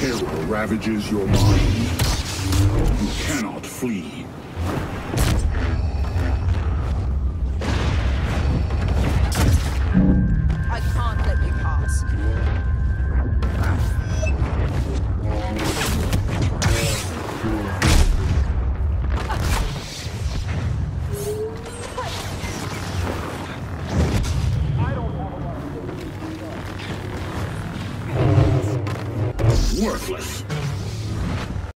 terror ravages your mind. You cannot flee. worthless.